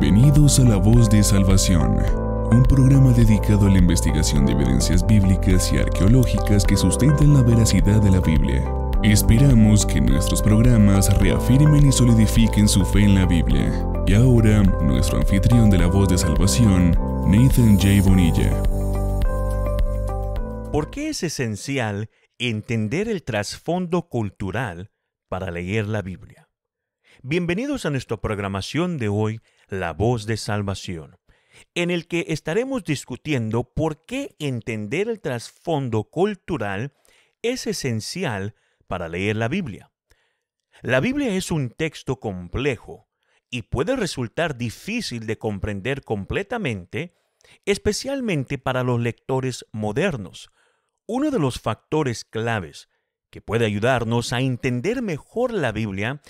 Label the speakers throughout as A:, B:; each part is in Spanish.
A: Bienvenidos a La Voz de Salvación, un programa dedicado a la investigación de evidencias bíblicas y arqueológicas que sustentan la veracidad de la Biblia. Esperamos que nuestros programas reafirmen y solidifiquen su fe en la Biblia. Y ahora, nuestro anfitrión de La Voz de Salvación, Nathan J. Bonilla.
B: ¿Por qué es esencial entender el trasfondo cultural para leer la Biblia? Bienvenidos a nuestra programación de hoy, La Voz de Salvación, en el que estaremos discutiendo por qué entender el trasfondo cultural es esencial para leer la Biblia. La Biblia es un texto complejo y puede resultar difícil de comprender completamente, especialmente para los lectores modernos. Uno de los factores claves que puede ayudarnos a entender mejor la Biblia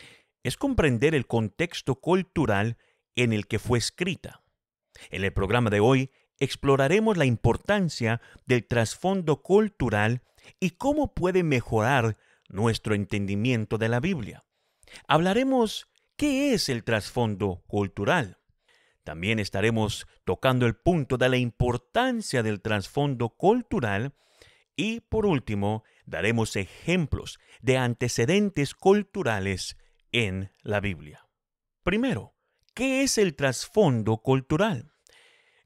B: es comprender el contexto cultural en el que fue escrita. En el programa de hoy exploraremos la importancia del trasfondo cultural y cómo puede mejorar nuestro entendimiento de la Biblia. Hablaremos qué es el trasfondo cultural. También estaremos tocando el punto de la importancia del trasfondo cultural y, por último, daremos ejemplos de antecedentes culturales en la Biblia. Primero, ¿qué es el trasfondo cultural?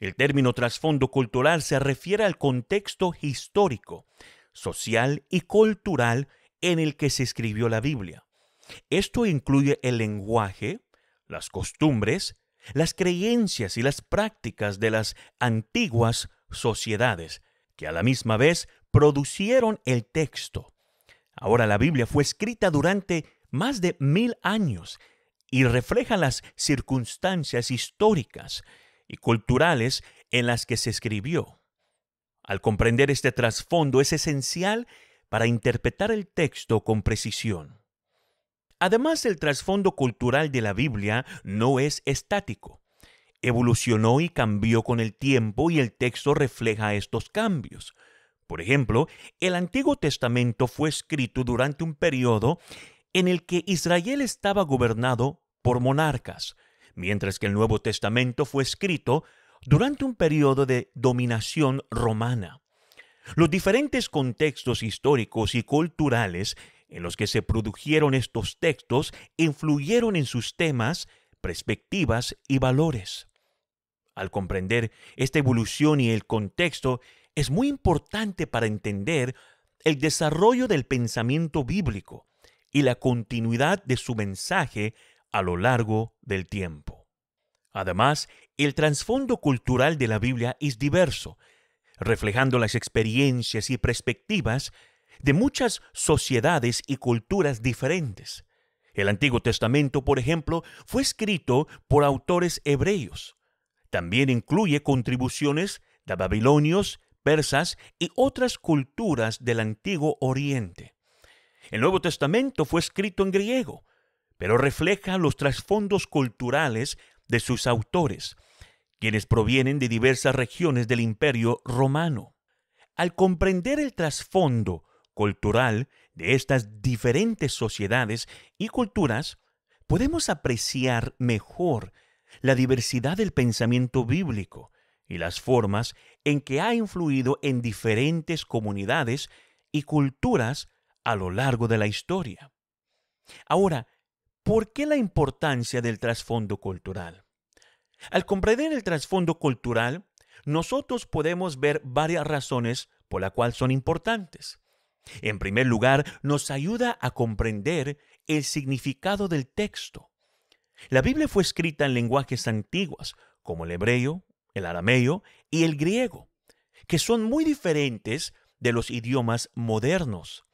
B: El término trasfondo cultural se refiere al contexto histórico, social y cultural en el que se escribió la Biblia. Esto incluye el lenguaje, las costumbres, las creencias y las prácticas de las antiguas sociedades, que a la misma vez producieron el texto. Ahora la Biblia fue escrita durante más de mil años y refleja las circunstancias históricas y culturales en las que se escribió. Al comprender este trasfondo es esencial para interpretar el texto con precisión. Además, el trasfondo cultural de la Biblia no es estático. Evolucionó y cambió con el tiempo y el texto refleja estos cambios. Por ejemplo, el Antiguo Testamento fue escrito durante un periodo en el que Israel estaba gobernado por monarcas, mientras que el Nuevo Testamento fue escrito durante un periodo de dominación romana. Los diferentes contextos históricos y culturales en los que se produjeron estos textos influyeron en sus temas, perspectivas y valores. Al comprender esta evolución y el contexto, es muy importante para entender el desarrollo del pensamiento bíblico y la continuidad de su mensaje a lo largo del tiempo. Además, el trasfondo cultural de la Biblia es diverso, reflejando las experiencias y perspectivas de muchas sociedades y culturas diferentes. El Antiguo Testamento, por ejemplo, fue escrito por autores hebreos. También incluye contribuciones de babilonios, persas y otras culturas del Antiguo Oriente. El Nuevo Testamento fue escrito en griego, pero refleja los trasfondos culturales de sus autores, quienes provienen de diversas regiones del imperio romano. Al comprender el trasfondo cultural de estas diferentes sociedades y culturas, podemos apreciar mejor la diversidad del pensamiento bíblico y las formas en que ha influido en diferentes comunidades y culturas a lo largo de la historia. Ahora, ¿por qué la importancia del trasfondo cultural? Al comprender el trasfondo cultural, nosotros podemos ver varias razones por las cuales son importantes. En primer lugar, nos ayuda a comprender el significado del texto. La Biblia fue escrita en lenguajes antiguos, como el hebreo, el arameo y el griego, que son muy diferentes de los idiomas modernos.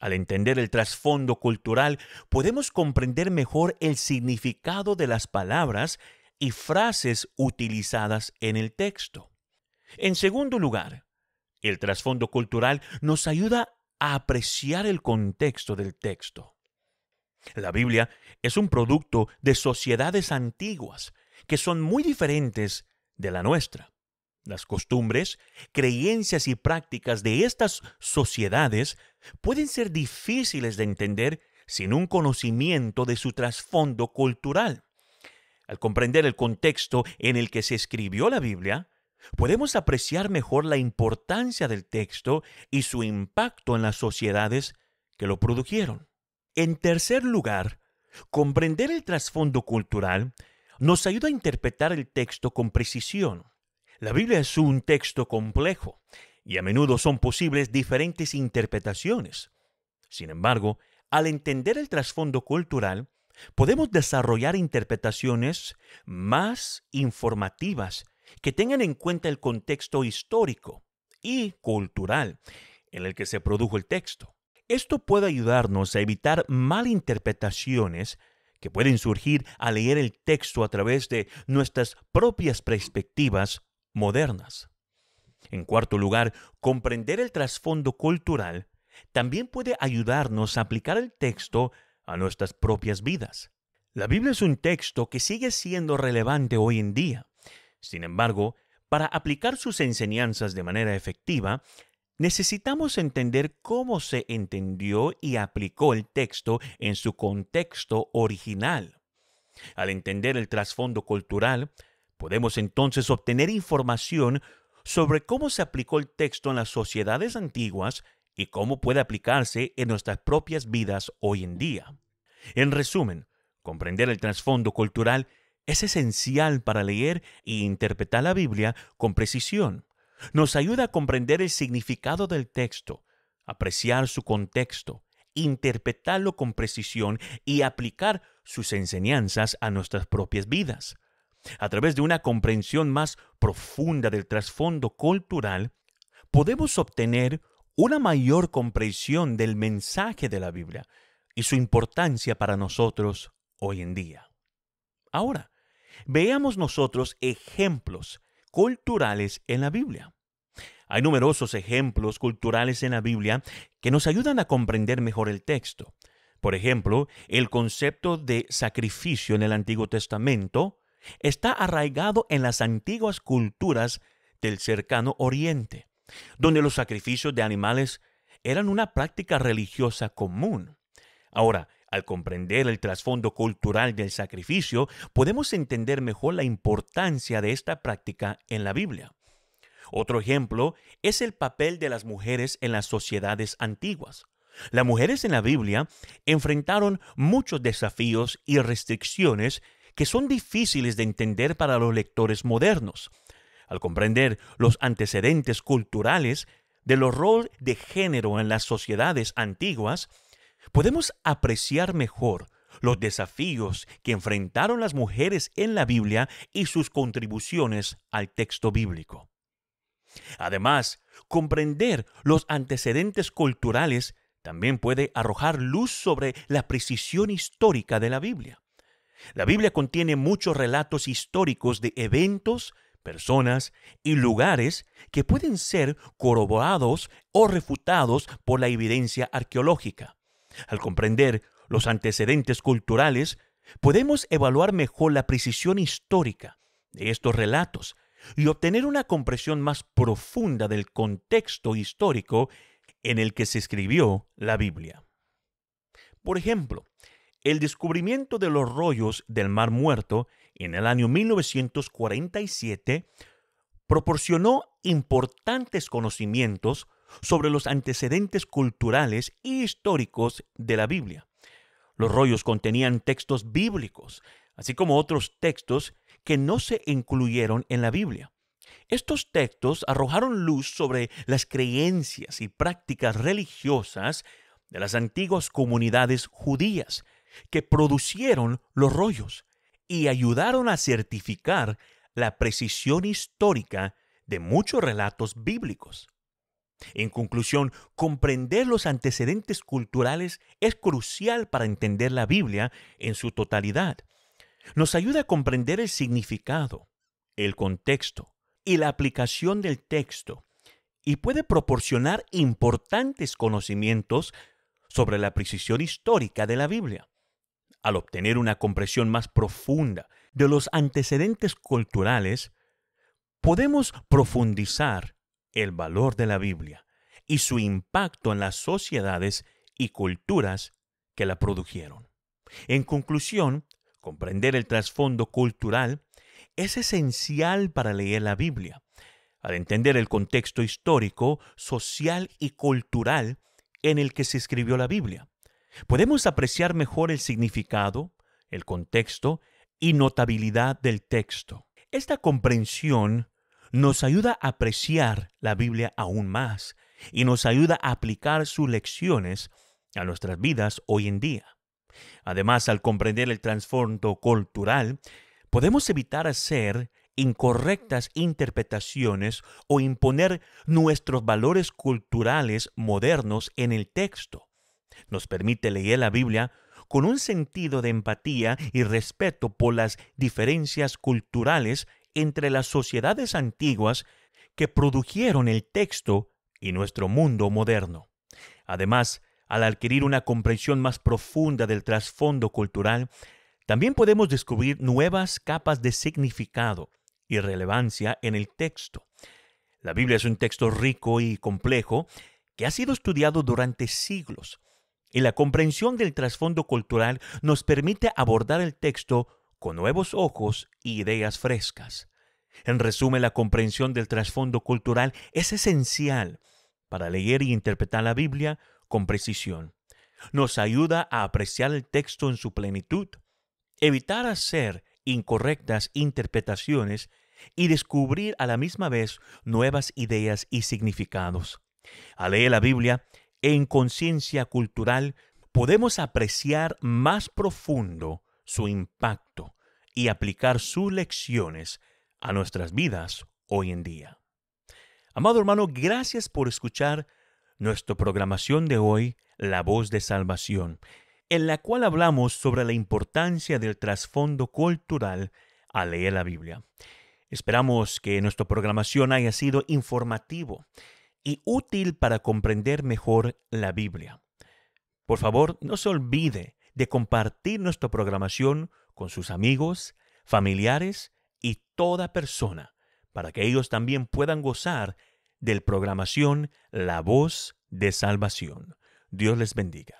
B: Al entender el trasfondo cultural, podemos comprender mejor el significado de las palabras y frases utilizadas en el texto. En segundo lugar, el trasfondo cultural nos ayuda a apreciar el contexto del texto. La Biblia es un producto de sociedades antiguas que son muy diferentes de la nuestra. Las costumbres, creencias y prácticas de estas sociedades pueden ser difíciles de entender sin un conocimiento de su trasfondo cultural. Al comprender el contexto en el que se escribió la Biblia, podemos apreciar mejor la importancia del texto y su impacto en las sociedades que lo produjeron. En tercer lugar, comprender el trasfondo cultural nos ayuda a interpretar el texto con precisión. La Biblia es un texto complejo y a menudo son posibles diferentes interpretaciones. Sin embargo, al entender el trasfondo cultural, podemos desarrollar interpretaciones más informativas que tengan en cuenta el contexto histórico y cultural en el que se produjo el texto. Esto puede ayudarnos a evitar malinterpretaciones que pueden surgir al leer el texto a través de nuestras propias perspectivas modernas. En cuarto lugar, comprender el trasfondo cultural también puede ayudarnos a aplicar el texto a nuestras propias vidas. La Biblia es un texto que sigue siendo relevante hoy en día. Sin embargo, para aplicar sus enseñanzas de manera efectiva, necesitamos entender cómo se entendió y aplicó el texto en su contexto original. Al entender el trasfondo cultural, podemos entonces obtener información sobre cómo se aplicó el texto en las sociedades antiguas y cómo puede aplicarse en nuestras propias vidas hoy en día. En resumen, comprender el trasfondo cultural es esencial para leer e interpretar la Biblia con precisión. Nos ayuda a comprender el significado del texto, apreciar su contexto, interpretarlo con precisión y aplicar sus enseñanzas a nuestras propias vidas. A través de una comprensión más profunda del trasfondo cultural, podemos obtener una mayor comprensión del mensaje de la Biblia y su importancia para nosotros hoy en día. Ahora, veamos nosotros ejemplos culturales en la Biblia. Hay numerosos ejemplos culturales en la Biblia que nos ayudan a comprender mejor el texto. Por ejemplo, el concepto de sacrificio en el Antiguo Testamento está arraigado en las antiguas culturas del cercano Oriente, donde los sacrificios de animales eran una práctica religiosa común. Ahora, al comprender el trasfondo cultural del sacrificio, podemos entender mejor la importancia de esta práctica en la Biblia. Otro ejemplo es el papel de las mujeres en las sociedades antiguas. Las mujeres en la Biblia enfrentaron muchos desafíos y restricciones que son difíciles de entender para los lectores modernos. Al comprender los antecedentes culturales de los roles de género en las sociedades antiguas, podemos apreciar mejor los desafíos que enfrentaron las mujeres en la Biblia y sus contribuciones al texto bíblico. Además, comprender los antecedentes culturales también puede arrojar luz sobre la precisión histórica de la Biblia. La Biblia contiene muchos relatos históricos de eventos, personas y lugares que pueden ser corroborados o refutados por la evidencia arqueológica. Al comprender los antecedentes culturales, podemos evaluar mejor la precisión histórica de estos relatos y obtener una comprensión más profunda del contexto histórico en el que se escribió la Biblia. Por ejemplo, el descubrimiento de los rollos del Mar Muerto en el año 1947 proporcionó importantes conocimientos sobre los antecedentes culturales y históricos de la Biblia. Los rollos contenían textos bíblicos, así como otros textos que no se incluyeron en la Biblia. Estos textos arrojaron luz sobre las creencias y prácticas religiosas de las antiguas comunidades judías que producieron los rollos y ayudaron a certificar la precisión histórica de muchos relatos bíblicos. En conclusión, comprender los antecedentes culturales es crucial para entender la Biblia en su totalidad. Nos ayuda a comprender el significado, el contexto y la aplicación del texto y puede proporcionar importantes conocimientos sobre la precisión histórica de la Biblia. Al obtener una comprensión más profunda de los antecedentes culturales, podemos profundizar el valor de la Biblia y su impacto en las sociedades y culturas que la produjeron. En conclusión, Comprender el trasfondo cultural es esencial para leer la Biblia. Al entender el contexto histórico, social y cultural en el que se escribió la Biblia, podemos apreciar mejor el significado, el contexto y notabilidad del texto. Esta comprensión nos ayuda a apreciar la Biblia aún más y nos ayuda a aplicar sus lecciones a nuestras vidas hoy en día. Además, al comprender el trasfondo cultural, podemos evitar hacer incorrectas interpretaciones o imponer nuestros valores culturales modernos en el texto. Nos permite leer la Biblia con un sentido de empatía y respeto por las diferencias culturales entre las sociedades antiguas que produjeron el texto y nuestro mundo moderno. Además, al adquirir una comprensión más profunda del trasfondo cultural, también podemos descubrir nuevas capas de significado y relevancia en el texto. La Biblia es un texto rico y complejo que ha sido estudiado durante siglos, y la comprensión del trasfondo cultural nos permite abordar el texto con nuevos ojos y ideas frescas. En resumen, la comprensión del trasfondo cultural es esencial para leer y interpretar la Biblia con precisión. Nos ayuda a apreciar el texto en su plenitud, evitar hacer incorrectas interpretaciones y descubrir a la misma vez nuevas ideas y significados. Al leer la Biblia en conciencia cultural, podemos apreciar más profundo su impacto y aplicar sus lecciones a nuestras vidas hoy en día. Amado hermano, gracias por escuchar nuestra programación de hoy, La Voz de Salvación, en la cual hablamos sobre la importancia del trasfondo cultural al leer la Biblia. Esperamos que nuestra programación haya sido informativo y útil para comprender mejor la Biblia. Por favor, no se olvide de compartir nuestra programación con sus amigos, familiares y toda persona, para que ellos también puedan gozar del programación La Voz de Salvación. Dios les bendiga.